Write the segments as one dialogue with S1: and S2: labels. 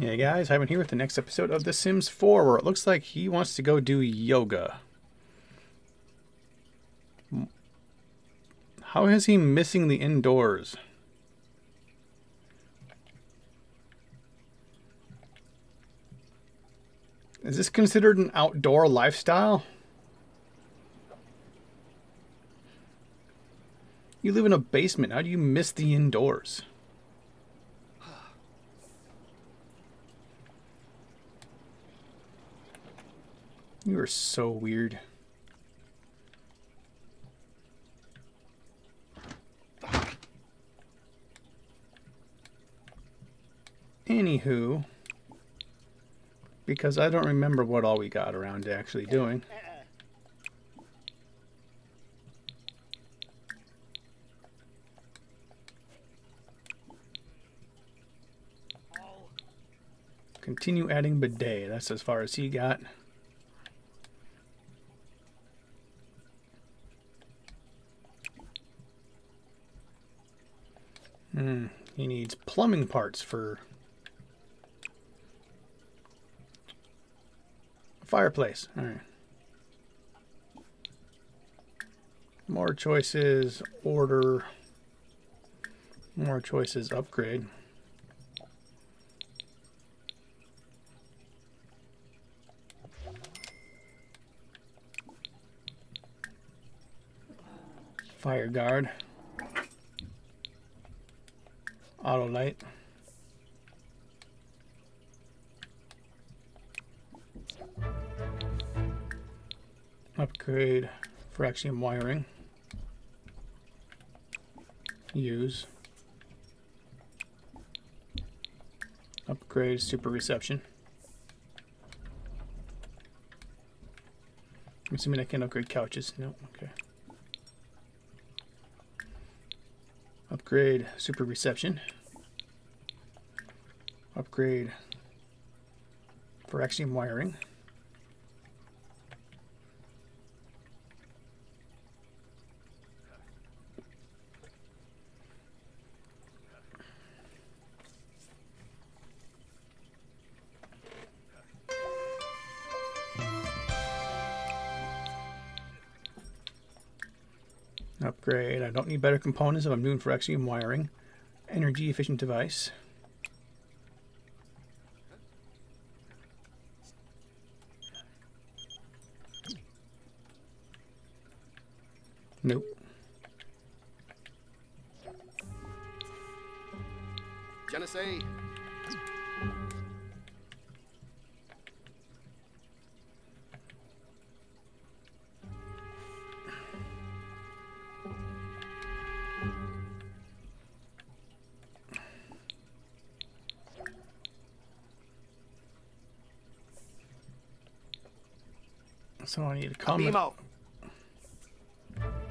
S1: Hey guys, Ivan here with the next episode of The Sims 4, where it looks like he wants to go do yoga. How is he missing the indoors? Is this considered an outdoor lifestyle? You live in a basement. How do you miss the indoors? You are so weird. Anywho, because I don't remember what all we got around to actually doing. Continue adding bidet. That's as far as he got. Hmm. He needs plumbing parts for fireplace. All right. More choices, order. More choices, upgrade. Fire guard. Auto light. Upgrade Fraxium wiring. Use. Upgrade super reception. I'm assuming I can upgrade couches. No, okay. Upgrade super reception. Upgrade Fraxium wiring. Better components if I'm doing Fraxium wiring. Energy efficient device. Nope.
S2: Genesee.
S1: So I need a comment.
S2: Bimo.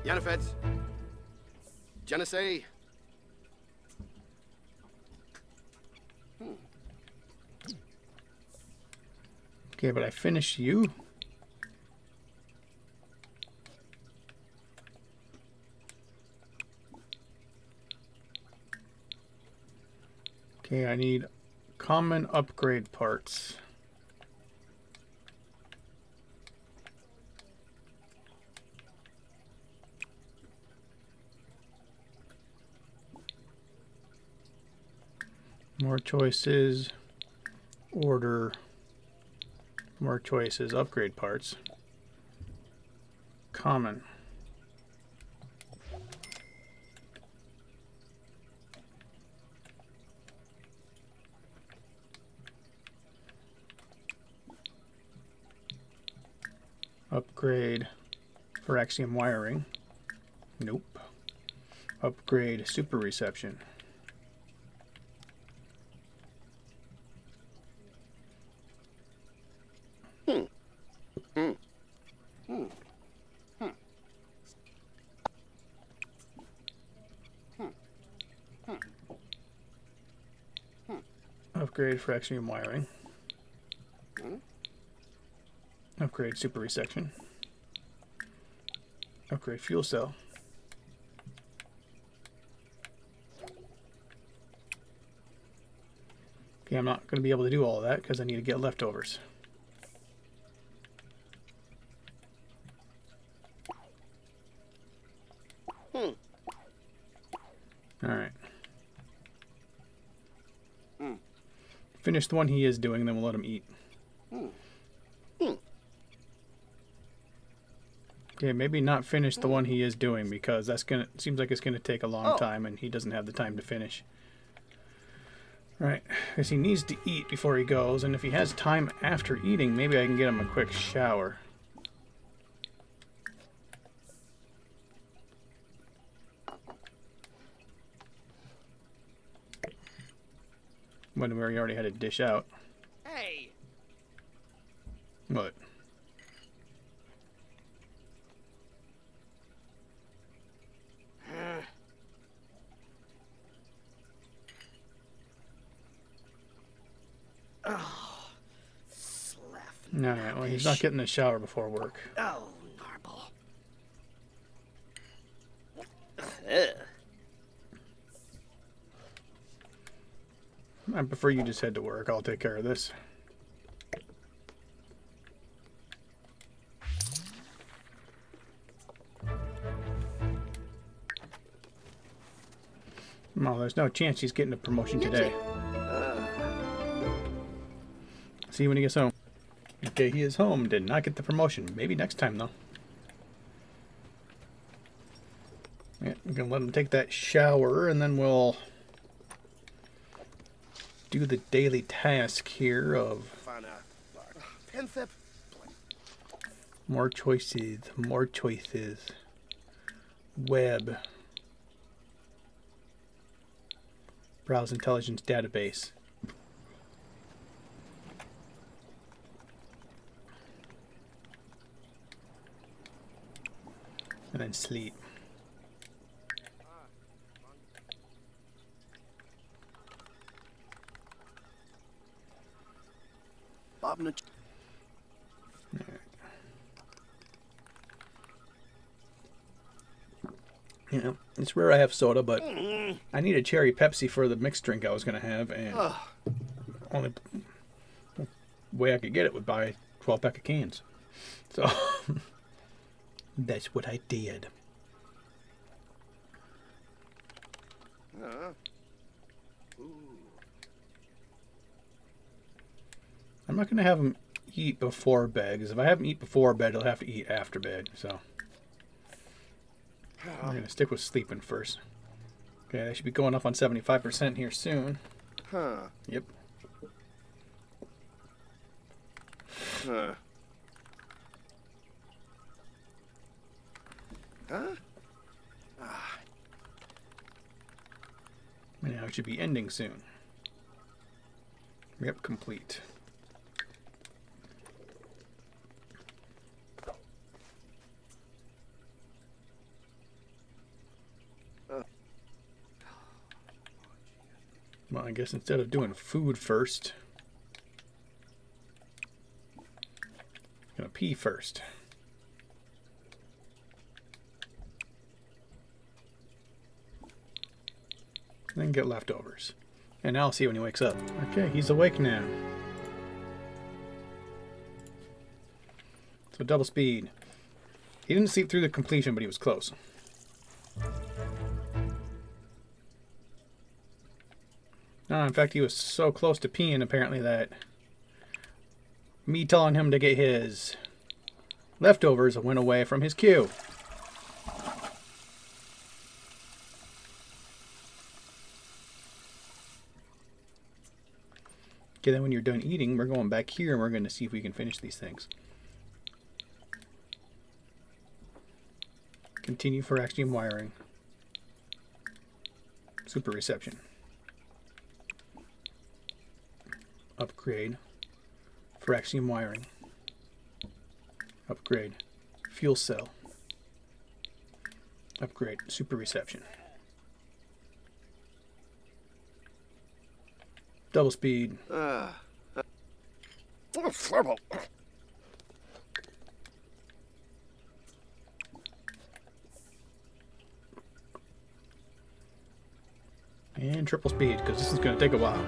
S2: Yanifeds. Genesee.
S1: Okay, but I finished you. Okay, I need common upgrade parts. More choices, order, more choices, upgrade parts. Common. Upgrade Fraxium wiring. Nope. Upgrade super reception. Upgrade Fraxium wiring. Upgrade super reception. Upgrade fuel cell. Okay, I'm not going to be able to do all that because I need to get leftovers.
S2: Hmm.
S1: Alright.
S2: Hmm.
S1: Finish the one he is doing, then we'll let him eat. Okay, maybe not finish the one he is doing because that's gonna seems like it's gonna take a long
S2: Oh.
S1: time and he doesn't have the time to finish. Right, because he needs to eat before he goes, and if he has time after eating, maybe I can get him a quick shower. When we already had a dish out.
S2: Hey.
S1: What?
S2: Slaff.
S1: Alright, well, he's not getting a shower before work.
S2: Oh, Narble. Ugh.
S1: Uh, I prefer you just head to work. I'll take care of this. Well, there's no chance he's getting a promotion today. Uh. See you when he gets home. Okay, he is home. Did not get the promotion. Maybe next time, though. Yeah, we're going to let him take that shower, and then we'll do the daily task here of more choices, more choices. Web. Browse intelligence database. And then sleep.
S2: Bob.
S1: You know, it's rare I have soda, but I need a cherry Pepsi for the mixed drink I was going to have, and
S2: Ugh.
S1: only way I could get it would buy 12 pack of cans. So that's what I did.
S2: Uh,
S1: I'm not going to have him eat before bed, because if I have him eat before bed, he'll have to eat after bed. So I'm going to stick with sleeping first. Okay, I should be going up on 75% here soon.
S2: huh.
S1: Yep.
S2: Huh. Huh? Ah.
S1: And now it should be ending soon. Yep, complete. I guess instead of doing food first, I'm gonna pee first. Then get leftovers. And now I'll see when he wakes up. Okay, he's awake now. So double speed. He didn't sleep through the completion, but he was close. No, in fact, he was so close to peeing, apparently, that me telling him to get his leftovers went away from his queue. Okay, then when you're done eating, we're going back here and we're going to see if we can finish these things. Continue Fraxium wiring. Super reception. Upgrade. Axiom wiring. Upgrade. Fuel cell. Upgrade. Super reception. Double speed.
S2: Uh. uh. Oh.
S1: And triple speed, because this is going to take a while.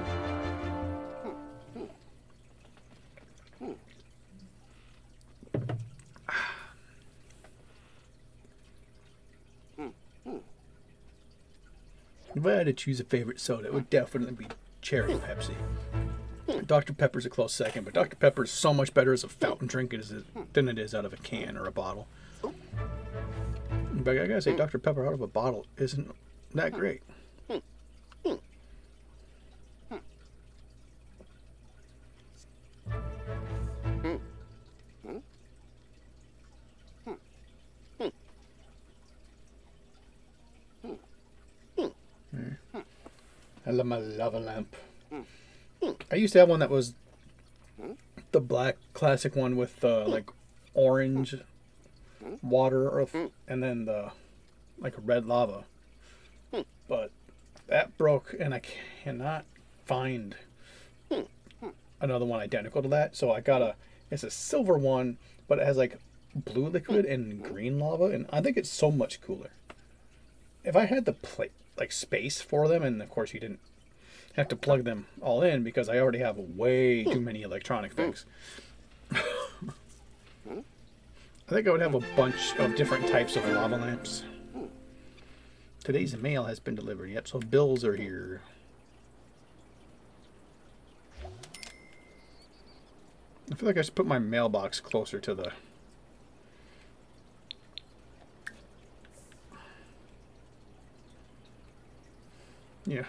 S1: If I had to choose a favorite soda, it would definitely be cherry Pepsi. Dr. Pepper's a close second, but Dr. Pepper is so much better as a fountain drink as it- than it is out of a can or a bottle. But I gotta say, hmm. Dr. Pepper out of a bottle isn't that great. I love my lava lamp. Hmm. I used to have one that was hmm? the black classic one with the like orange water or and then the like red lava. But that broke and I cannot find another one identical to that. So I got a it's a silver one, but it has like blue liquid and green lava and I think it's so much cooler. If I had the plate like space for them and of course you didn't have to plug them all in because I already have way too many electronic hmm. things. Hmm? I think I would have a bunch of different types of lava lamps. Hmm. Today's mail has been delivered. Yep, so bills are here. I feel like I should put my mailbox closer to the. Yeah.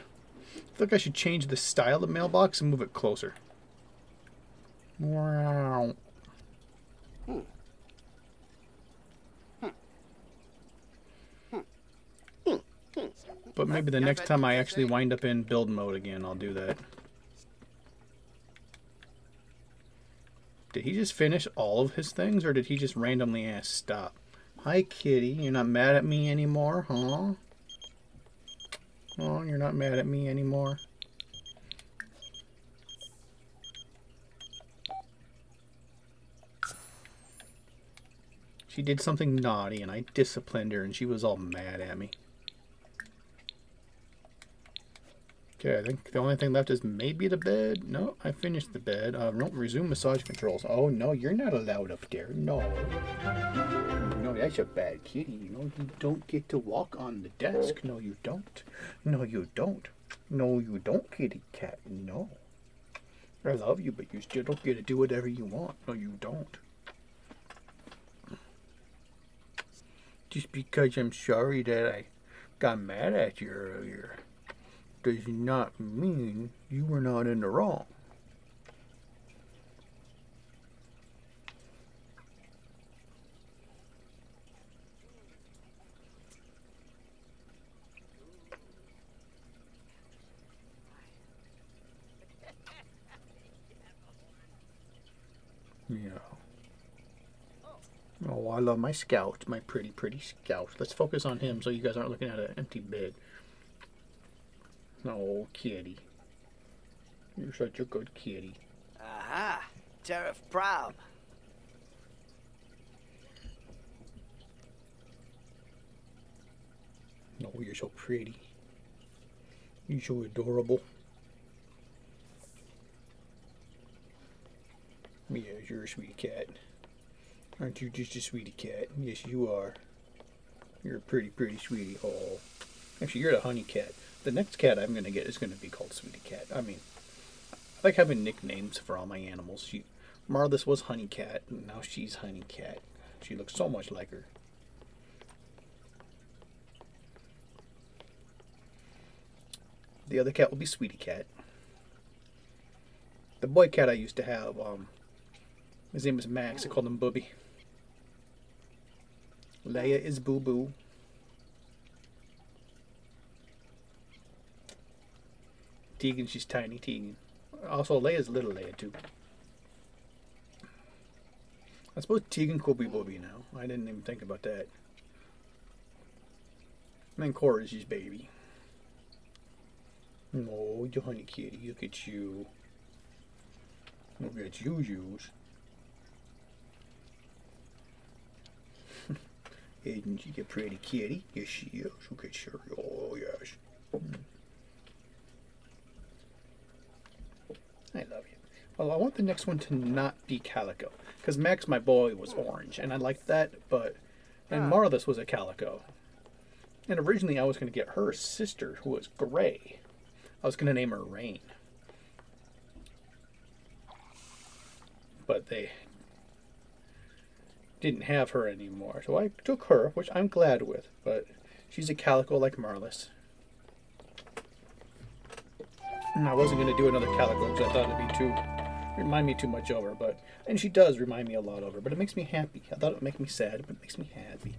S1: I feel like I should change the style of the mailbox and move it closer. Wow. But maybe the next time I actually wind up in build mode again, I'll do that. Did he just finish all of his things, or did he just randomly ask stop? Hi, kitty. You're not mad at me anymore, huh? Oh, you're not mad at me anymore? She did something naughty, and I disciplined her, and she was all mad at me. Okay, I think the only thing left is maybe the bed. No, I finished the bed. Uh, no, resume massage controls. Oh, no, you're not allowed up there. No. No, that's a bad kitty. You know, you don't get to walk on the desk. No, you don't. No, you don't. No, you don't, kitty cat. No. I love you, but you still don't get to do whatever you want. No, you don't. Just because I'm sorry that I got mad at you earlier does not mean you were not in the wrong. Yeah. Oh, I love my scout, my pretty, pretty scout. Let's focus on him so you guys aren't looking at an empty bed. Oh, kitty. You're such a good kitty.
S3: Aha! Tariff Proud.
S1: Oh, you're so pretty. You're so adorable. Yeah, you're a sweetie cat. Aren't you just a sweetie cat? Yes, you are. You're a pretty, pretty sweetie. Oh. Actually, you're the honey cat. The next cat I'm going to get is going to be called Sweetie Cat. I mean, I like having nicknames for all my animals. She, Marlis was Honey Cat, and now she's Honey Cat. She looks so much like her. The other cat will be Sweetie Cat. The boy cat I used to have, um, his name was Max. I called him Booby. Leia is Boo Boo. Tegan, she's tiny Tegan. Also, Leia's little Leia, too. I suppose Tegan could be Booby now. I didn't even think about that. And then Cora's his baby. Oh, you honey kitty, look at you. Look at you, yous. Isn't she a pretty kitty? Yes, she is. Look at her. Oh, yes. I love you. Well, I want the next one to not be calico. Because Max, my boy, was orange, and I liked that, but. And ah. Marlis was a calico. And originally, I was going to get her sister, who was Gray. I was going to name her Rain. But they didn't have her anymore. So I took her, which I'm glad with. But she's a calico like Marlis. And I wasn't going to do another calico because I thought it'd be too remind me too much of her, but and she does remind me a lot of her, but it makes me happy. I thought it would make me sad, but it makes me happy.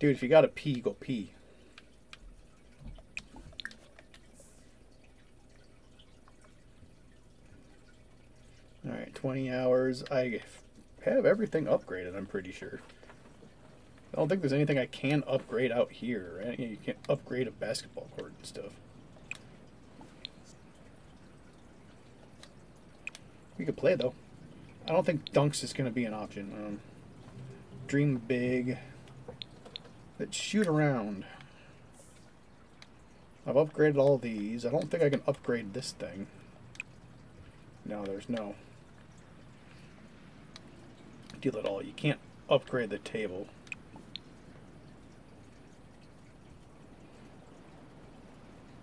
S1: Dude, if you gotta pee, go pee. Alright, 20 hours. I have everything upgraded, I'm pretty sure. I don't think there's anything I can upgrade out here. Right? You can't upgrade a basketball court and stuff. We could play though. I don't think dunks is going to be an option. Um, dream big. Let's shoot around. I've upgraded all these. I don't think I can upgrade this thing. No, there's no. Deal it all. You can't upgrade the table.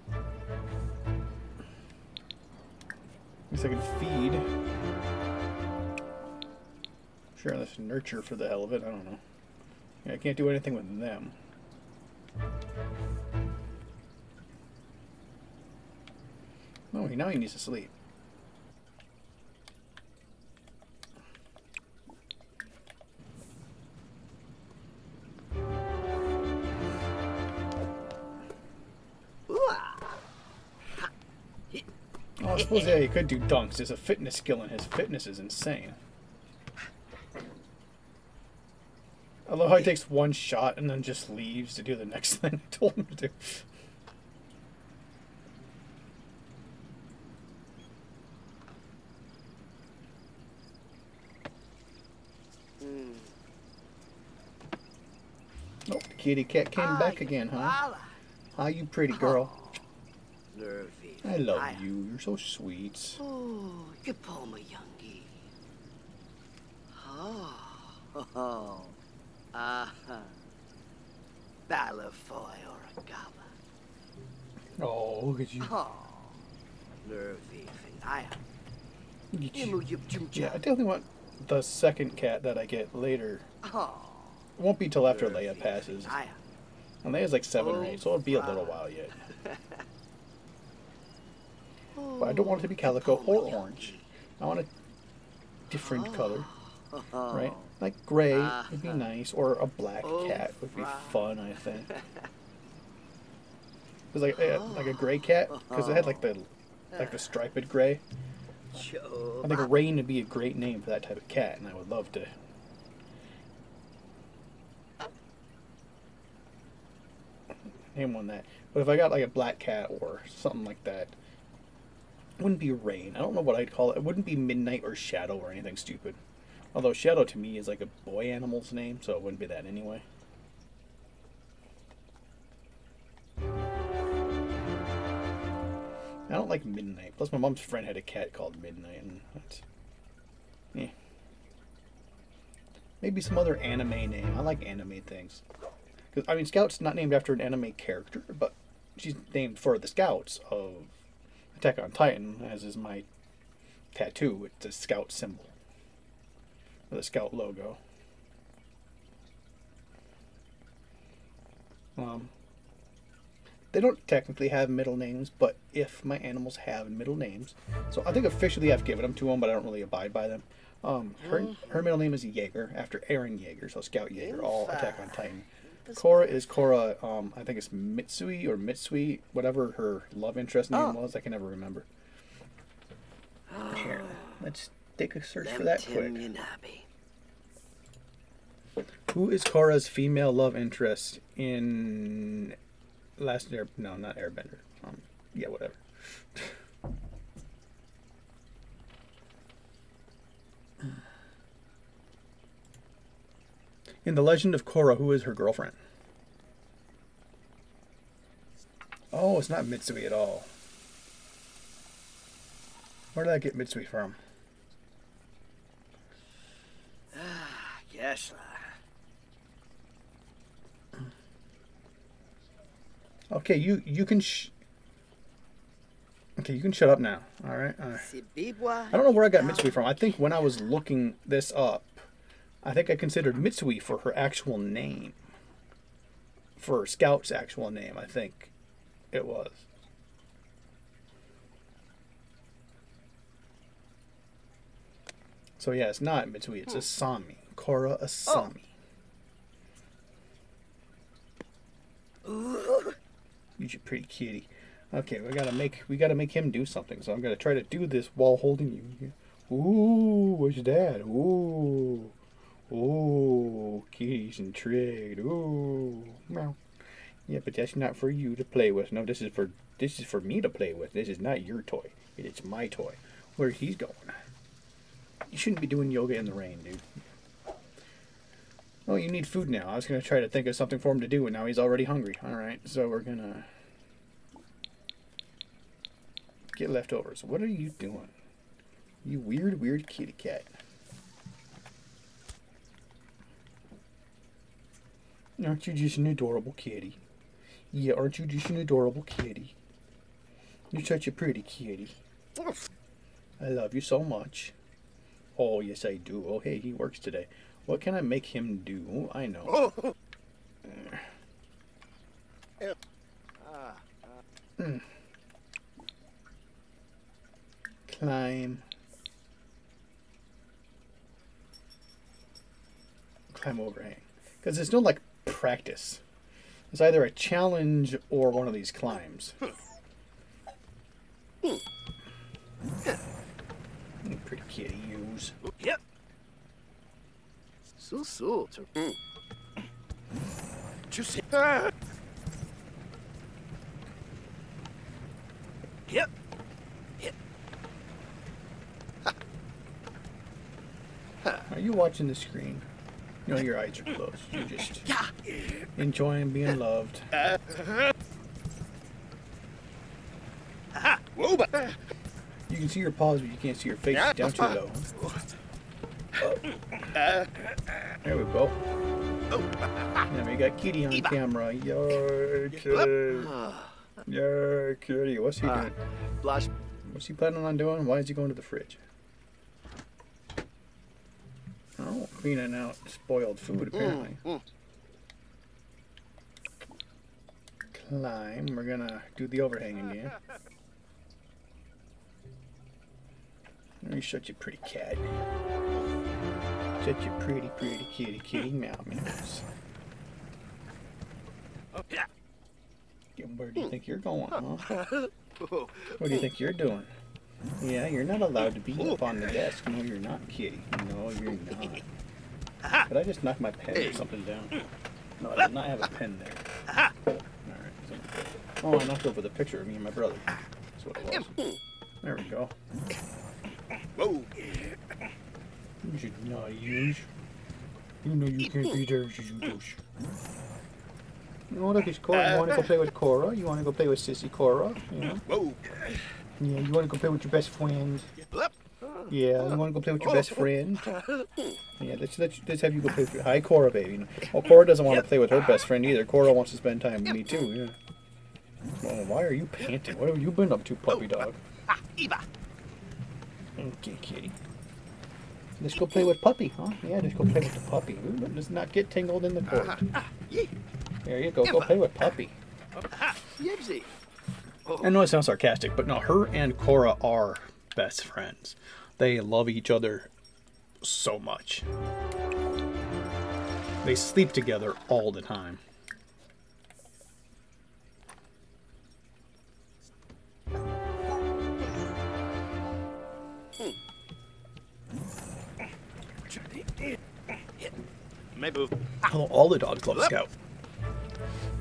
S1: At least I can feed. Sure, let's nurture for the hell of it. I don't know. Yeah, I can't do anything with them. Oh, he now he needs to sleep. Oh, suppose yeah, he could do dunks. There's a fitness skill and his fitness is insane. I love how he takes one shot and then just leaves to do the next thing I told him to do. Oh, the kitty cat came back again, huh? Hi, you pretty girl.
S3: Nervy.
S1: I love you. You're so sweet.
S3: Oh, you poor my youngie. Oh, oh, uh-huh. Balafoy or a gala.
S1: Oh, look at you.
S3: Oh, nervy finaya.
S1: Look at you.
S3: Imu yup chum
S1: Yeah, I definitely want the second cat that I get later.
S3: Oh,
S1: It won't be till after Leia passes. And Leia's like seven or eight, so it'll be a little while yet. But I don't want it to be calico or orange. I want a different color, right? Like gray would be nice, or a black cat would be fun. I think. Cause like eh, like a gray cat, because it had like the like the striped gray. I think Rain would be a great name for that type of cat, and I would love to. Name one that. But if I got like a black cat or something like that, it wouldn't be Rain. I don't know what I'd call it. It wouldn't be Midnight or Shadow or anything stupid. Although Shadow to me is like a boy animal's name, so it wouldn't be that anyway. I don't like Midnight. Plus, my mom's friend had a cat called Midnight, and that's. Maybe some other anime name. I like anime things. Because, I mean, Scout's not named after an anime character, but she's named for the Scouts of Attack on Titan, as is my tattoo. It's a Scout symbol. Or the Scout logo. Um, they don't technically have middle names, but if my animals have middle names, so I think officially I've given them to them, but I don't really abide by them. Um, her her middle name is Jaeger after Eren Jaeger, so Scout Jaeger, all Attack on Titan. Cora is Cora. Um, I think it's Mitsui or Mitsui, whatever her love interest name was. I can never remember. Here, let's take a search for that quick. Who is Korra's female love interest in Last Air? No, not Airbender. Um, yeah, whatever. In the Legend of Korra, who is her girlfriend? Oh, it's not Mitsui at all. Where did I get Mitsui from?
S3: Ah, yes,
S1: Okay, you you can. Sh- okay, you can shut up now. All right. All right. I don't know where I got Mitsui from. I think when I was looking this up, I think I considered Mitsui for her actual name. For Scout's actual name, I think it was. So yeah, it's not Mitsui. It's hmm. Asami. Korra Asami. Oh. You're pretty kitty. Okay, we gotta make we gotta make him do something. So I'm gonna try to do this while holding you. Ooh, what's that? Ooh, ooh, kitty's intrigued. Ooh, meow. Yeah, but that's not for you to play with. No, this is for this is for me to play with. This is not your toy. It's my toy. Where he's going. You shouldn't be doing yoga in the rain, dude. Oh, you need food now. I was gonna try to think of something for him to do, and now he's already hungry. All right, so we're gonna get leftovers. What are you doing? You weird, weird kitty cat. Aren't you just an adorable kitty? Yeah, aren't you just an adorable kitty? You're such a pretty kitty. I love you so much. Oh, yes, I do. Oh, hey, he works today. What can I make him do? I know.
S2: Oh.
S1: Climb. Climb overhang. Because there's no, like, practice. It's either a challenge or one of these climbs. Pretty kitty use.
S2: Yep. So so. Yep. Yep.
S1: Are you watching the screen? You know, your eyes are closed. You're just
S3: Yeah.
S1: enjoying being loved.
S2: Whoa, but
S1: You can see your paws, but you can't see your face.
S2: Yeah,
S1: Down
S2: that's
S1: too oh.
S2: fine.
S1: low. There we go. Oh. Now we got Kitty on camera. Yay, Kitty. Yay, Kitty. What's he ah. doing?
S2: blush.
S1: What's he planning on doing? Why is he going to the fridge? Oh, cleaning out spoiled food, apparently.
S2: mm.
S1: Climb. We're gonna do the overhang again. You're such a pretty cat. Such a pretty, pretty kitty, kitty meow meows. Where do you think you're going, huh? What do you think you're doing? Yeah, you're not allowed to be up on the desk. No, you're not, kitty. No, you're not. Did I just knock my pen or something down? Hmm. No, I did not have a pen there. Alright. So, oh, I knocked over the picture of me and my brother. That's what it was. There we go.
S2: Whoa.
S1: You should not use. You know you can't be there, you douche. Oh, look, it's Cora. You want to go play with Cora? You want to go play with Sissy Cora?
S2: Whoa.
S1: Yeah, you want to go play with your best friend? Yeah, you want to go play with your best friend? Yeah, let's, let's, let's have you go play with your... Hi, Cora, baby. Well, Cora doesn't want to play with her best friend either. Cora wants to spend time with me, too, yeah. Well, why are you panting? What have you been up to, puppy dog?
S3: Ah, Eva.
S1: Okay, kitty. Let's go play with puppy, huh? Yeah, let's go play with the puppy. Ooh, Let's not get tangled in the cord. There you go. Go play with puppy. I know it sounds sarcastic, but no, her and Cora are best friends. They love each other so much. They sleep together all the time. Hmm.
S2: Maybe.
S1: Oh, all the dogs love Scout.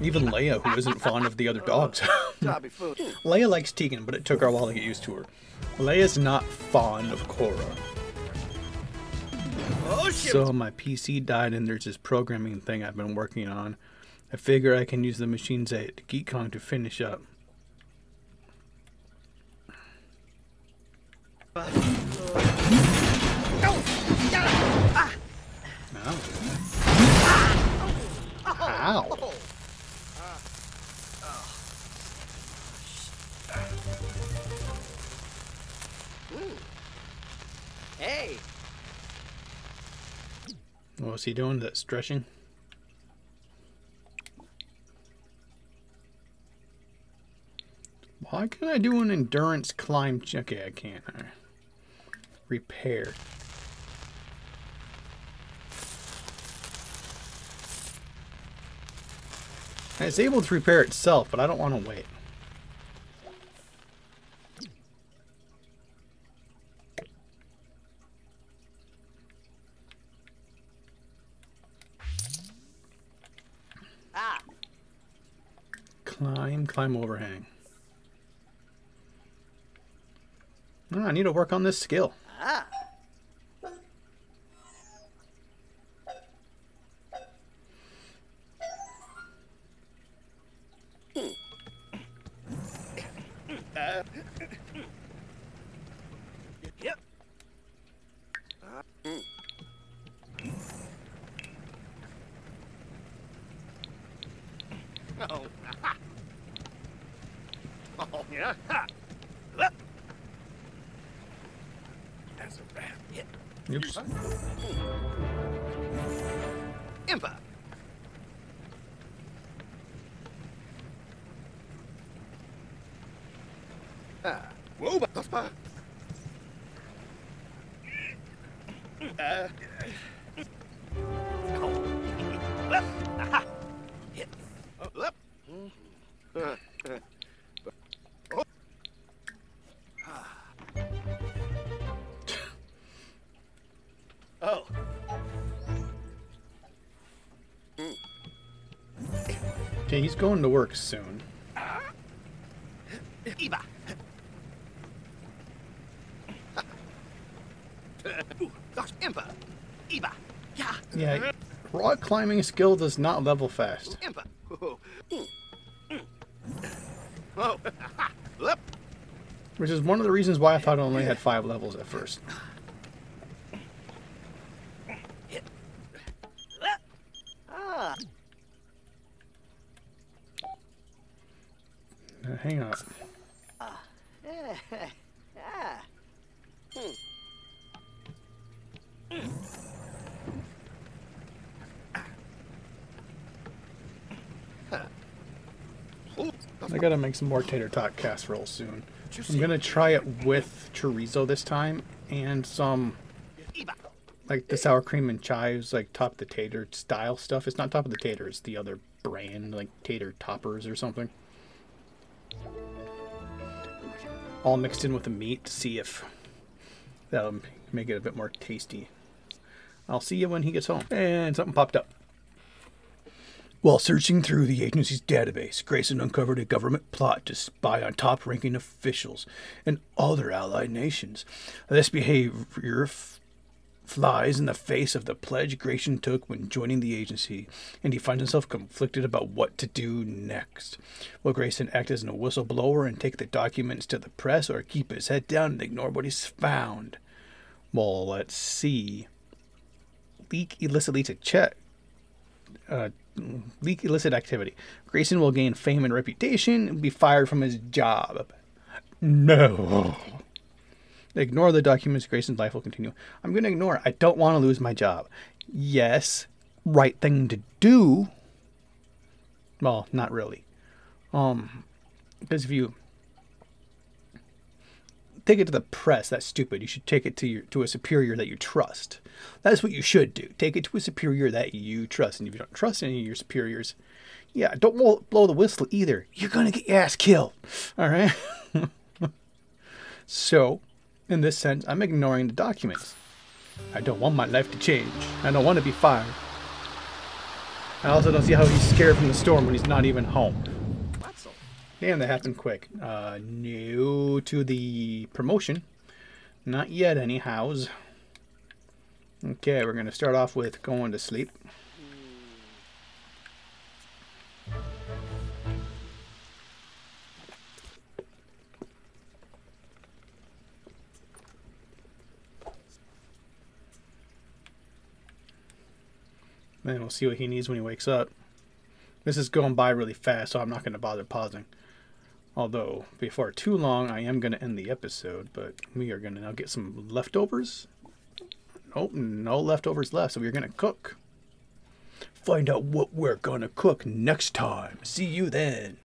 S1: Even Leia, who isn't fond of the other dogs.
S2: Dobby.
S1: Leia likes Tegan, but it took her a while to get used to her. Leia's not fond of Cora.
S2: Oh shit.
S1: So my PC died and there's this programming thing I've been working on. I figure I can use the machines at GeekCon to finish up. Ow. Ow. What was he doing? That stretching? Why can't I do an endurance climb? Okay, I can't. Uh, repair. It's able to repair itself, but I don't want to wait.
S3: ah,
S1: Climb, climb overhang. Oh, I need to work on this skill.
S3: ah.
S2: Yep. Oh. aha. Oh. Ha. That's a wrap. Yeah.
S1: Oops.
S2: Impa. Ah. Whoa, Baspa. Uh. Oh.
S1: Going to work soon.
S2: Iba. Ooh, Gosh, Impa. Iba. Yeah.
S1: Rock climbing skill does not level fast.
S2: Oh.
S1: Which is one of the reasons why I thought it only had five levels at first.
S3: Ah,
S1: Uh, hang on. I gotta make some more tater tot casserole soon. I'm gonna try it with chorizo this time and some like the sour cream and chives, like top of the tater style stuff. It's not top of the tater, it's the other brand, like tater toppers or something. All mixed in with the meat to see if that'll make it a bit more tasty. I'll see you when he gets home. And something popped up. While searching through the agency's database, Grayson uncovered a government plot to spy on top ranking officials in other allied nations. This behavior flies in the face of the pledge Grayson took when joining the agency, and he finds himself conflicted about what to do next. Will Grayson act as a whistleblower and take the documents to the press, or keep his head down and ignore what he's found? Well, let's see. Leak illicitly to check. Uh, leak illicit activity. Grayson will gain fame and reputation and be fired from his job. No. Ignore the documents. Grayson's life will continue. I'm going to ignore it. I don't want to lose my job. Yes, right thing to do. Well, not really. Um, because if you take it to the press, that's stupid. You should take it to your to a superior that you trust. That's what you should do. Take it to a superior that you trust. And if you don't trust any of your superiors, yeah, don't blow, the whistle either. You're gonna get your ass killed. All right. so, in this sense, I'm ignoring the documents. I don't want my life to change. I don't want to be fired. I also don't see how he's scared from the storm when he's not even home. Damn, that happened quick. Uh, new to the promotion. Not yet, anyhows. Okay, we're going to start off with going to sleep. Then we'll see what he needs when he wakes up. This is going by really fast, so I'm not going to bother pausing. Although, before too long, I am going to end the episode, but we are going to now get some leftovers. Nope, no leftovers left, so we're going to cook. Find out what we're going to cook next time. See you then.